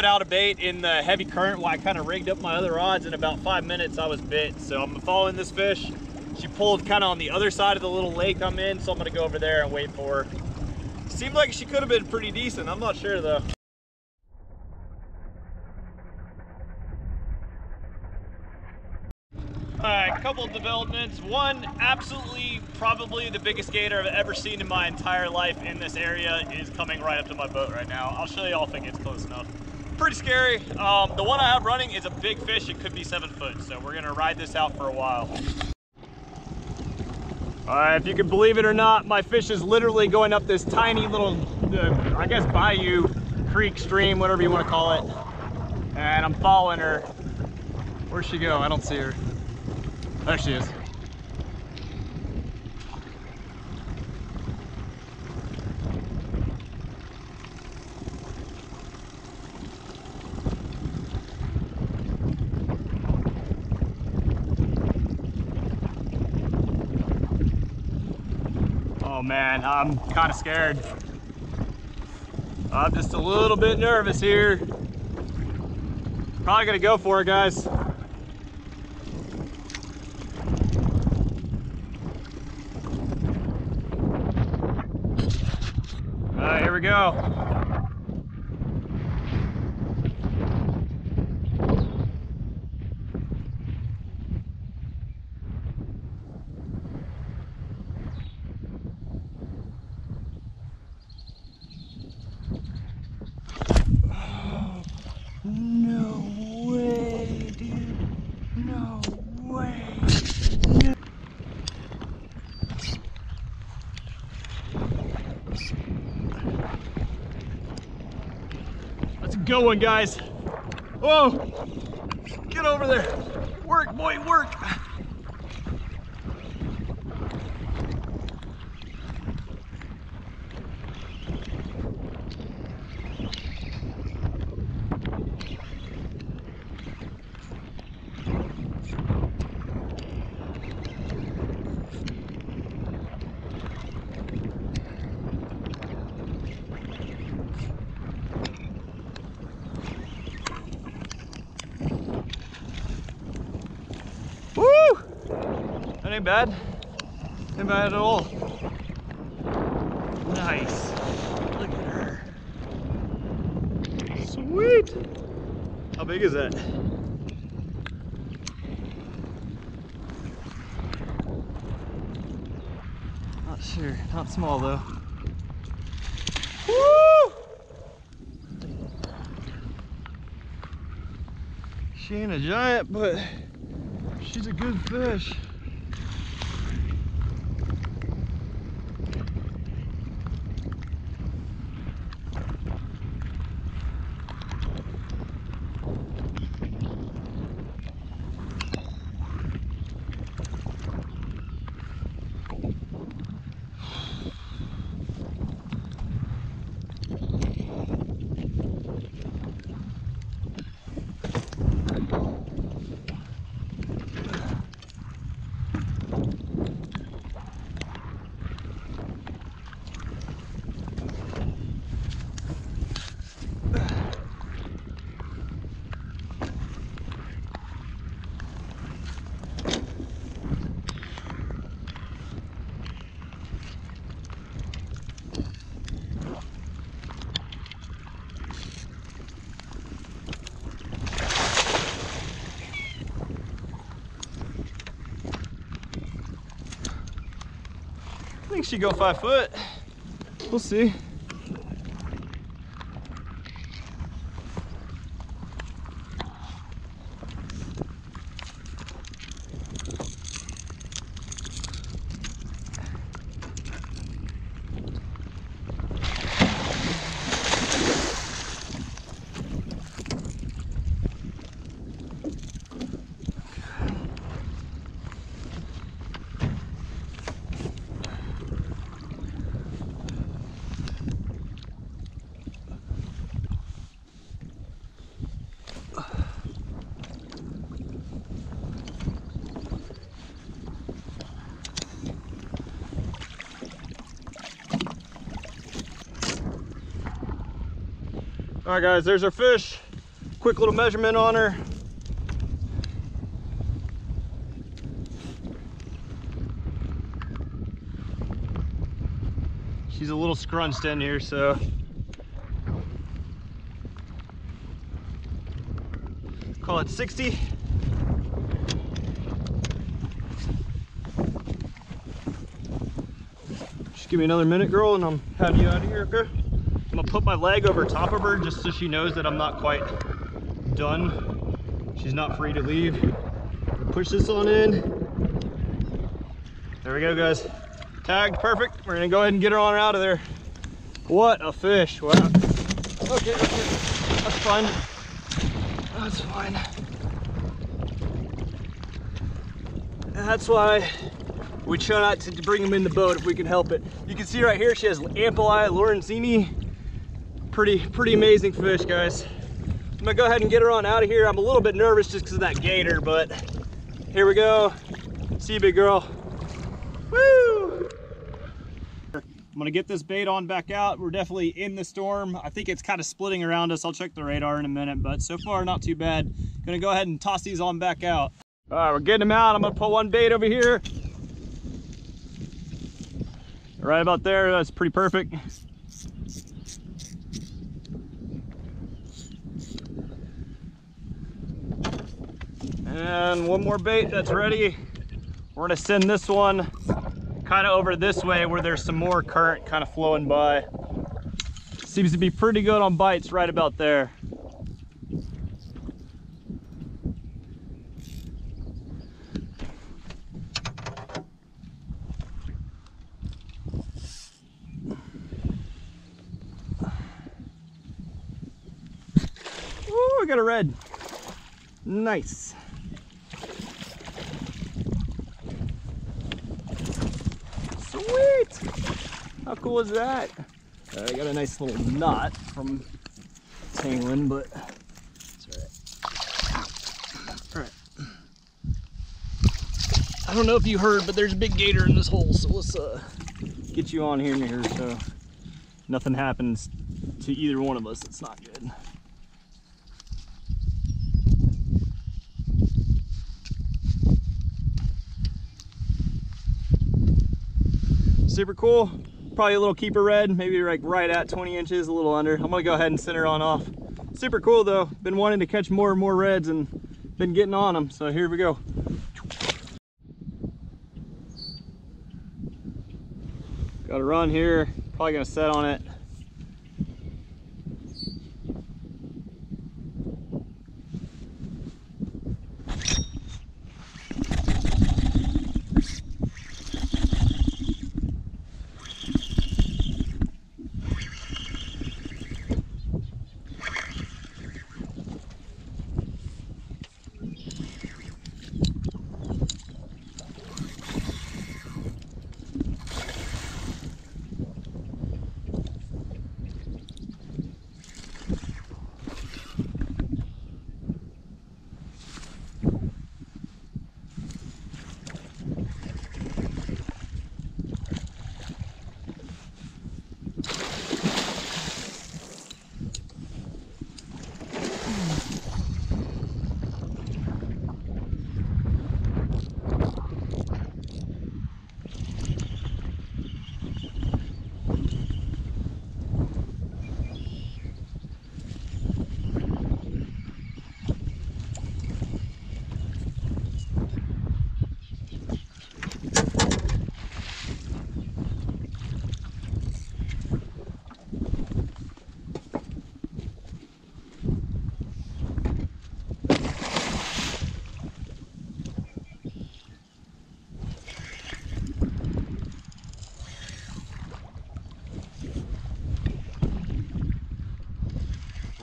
put out a bait in the heavy current while I kind of rigged up my other rods. In about five minutes, I was bit. So I'm following this fish. She pulled kind of on the other side of the little lake I'm in, so I'm gonna go over there and wait for her. Seemed like she could have been pretty decent. I'm not sure though. All right, a couple developments. One, absolutely probably the biggest gator I've ever seen in my entire life in this area is coming right up to my boat right now. I'll show you all if it gets close enough. Pretty scary. Um, the one I have running is a big fish. It could be seven foot, so we're gonna ride this out for a while. All right, if you can believe it or not, my fish is literally going up this tiny little, uh, I guess bayou, creek, stream, whatever you wanna call it. And I'm following her. Where'd she go? I don't see her. There she is. Oh man, I'm kind of scared. I'm just a little bit nervous here. Probably gonna go for it, guys. All right, here we go. No way, dude. No way. Let's go one, guys. Whoa! Get over there. Work, boy, work. Woo! That ain't bad. Ain't bad at all. Nice. Look at her. Sweet. How big is that? Not sure. Not small though. Woo! She ain't a giant, but She's a good fish. I think she'd go five foot. We'll see. All right, guys, there's our fish. Quick little measurement on her. She's a little scrunched in here, so. Call it 60. Just give me another minute, girl, and I'm having you out of here, okay? Gonna put my leg over top of her just so she knows that I'm not quite done. She's not free to leave. Push this on in. There we go, guys tagged perfect we're gonna go ahead and get her on out of there what a fish wow okay, okay. that's fine that's fine that's why we try not to bring them in the boat if we can help it you can see right here she has Ampelai lawrencini pretty pretty amazing fish guys i'm gonna go ahead and get her on out of here i'm a little bit nervous just because of that gator but here we go see you big girl Woo! I'm gonna get this bait on back out. We're definitely in the storm. I think it's kind of splitting around us. I'll check the radar in a minute, but so far not too bad. Gonna go ahead and toss these on back out. All right, we're getting them out. I'm gonna put one bait over here. Right about there, that's pretty perfect. And one more bait that's ready. We're gonna send this one kind of over this way where there's some more current kind of flowing by. Seems to be pretty good on bites right about there. Ooh, I got a red. Nice. How cool is that? Uh, I got a nice little knot from tangling, but it's alright. Alright. I don't know if you heard, but there's a big gator in this hole, so let's uh, get you on here here so nothing happens to either one of us. It's not good. Super cool probably a little keeper red, maybe like right at 20 inches, a little under. I'm gonna go ahead and center on off. Super cool though. Been wanting to catch more and more reds and been getting on them. So here we go. Got a run here, probably gonna set on it.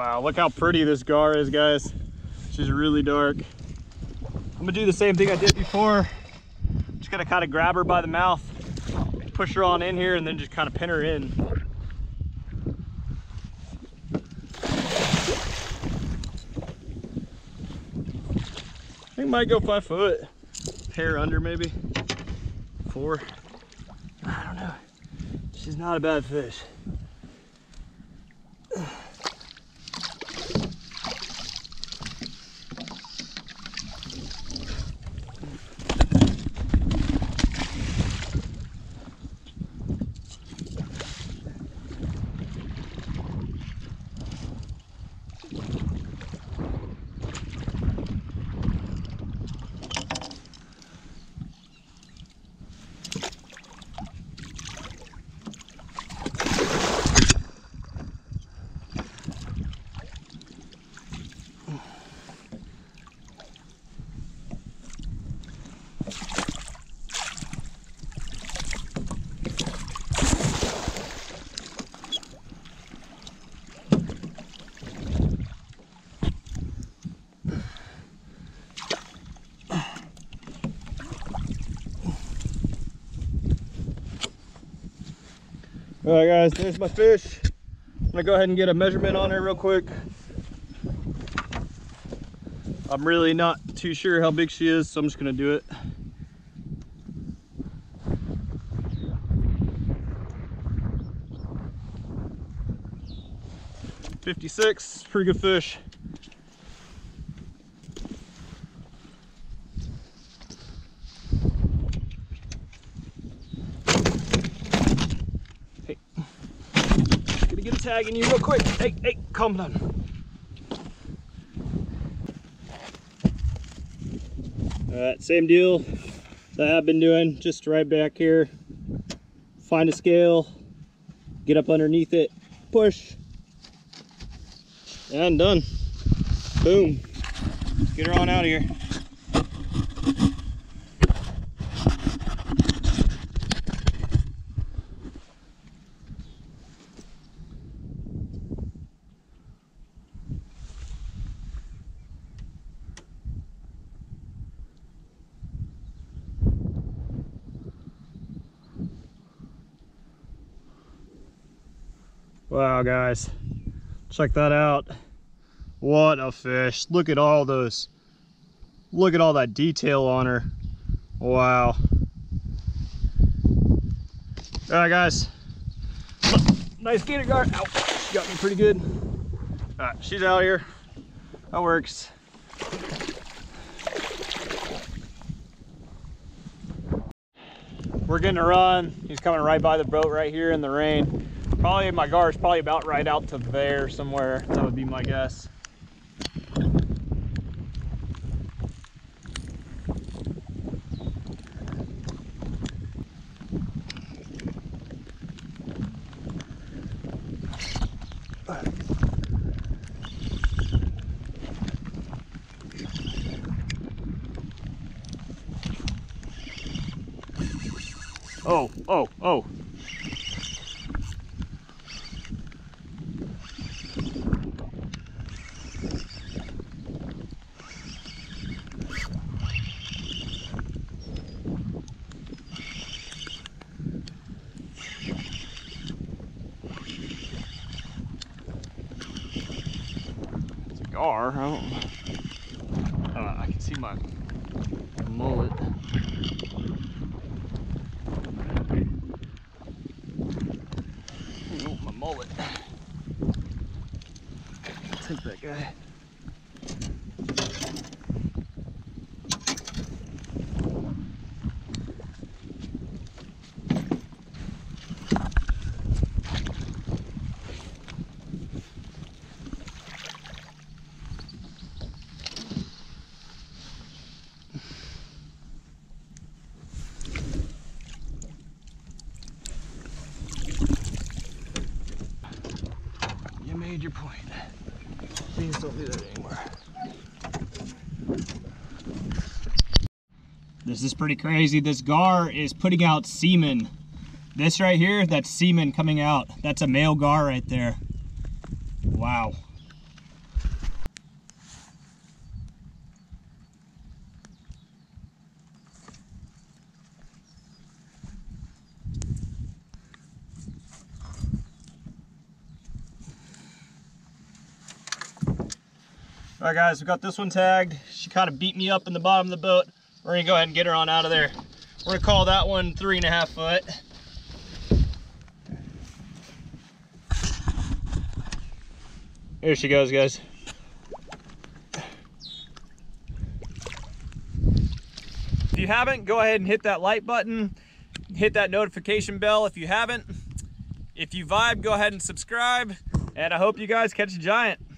Wow, look how pretty this gar is, guys. She's really dark. I'm gonna do the same thing I did before. Just gonna kind of grab her by the mouth, push her on in here, and then just kind of pin her in. I think might go five foot. Hair under maybe. Four. I don't know. She's not a bad fish. All right, guys, there's my fish. I'm gonna go ahead and get a measurement on her real quick. I'm really not too sure how big she is, so I'm just gonna do it. Fifty-six, pretty good fish. Gonna get a tag in you real quick. Hey, hey, calm down. Alright, same deal that I've been doing, just right back here. Find a scale, get up underneath it, push, and done. Boom. Get her on out of here. Wow, guys, check that out. What a fish. Look at all those. Look at all that detail on her. Wow. All right, guys. Nice gator gar. Ow, got me pretty good. All right, she's out here. That works. We're getting a run. He's coming right by the boat right here in the rain. Probably my gar is probably about right out to there somewhere. That would be my guess. Oh, oh, oh. It's a gar. I don't. Uh, I can see my Don't do that anymore. This is pretty crazy. This gar is putting out semen. This right here, that's semen coming out. That's a male gar right there. Wow. All right, guys, we got this one tagged. She kind of beat me up in the bottom of the boat. We're gonna go ahead and get her on out of there. We're gonna call that one three and a half foot. Here she goes, guys. If you haven't, go ahead and hit that like button. Hit that notification bell if you haven't. If you vibe, go ahead and subscribe. And I hope you guys catch a giant.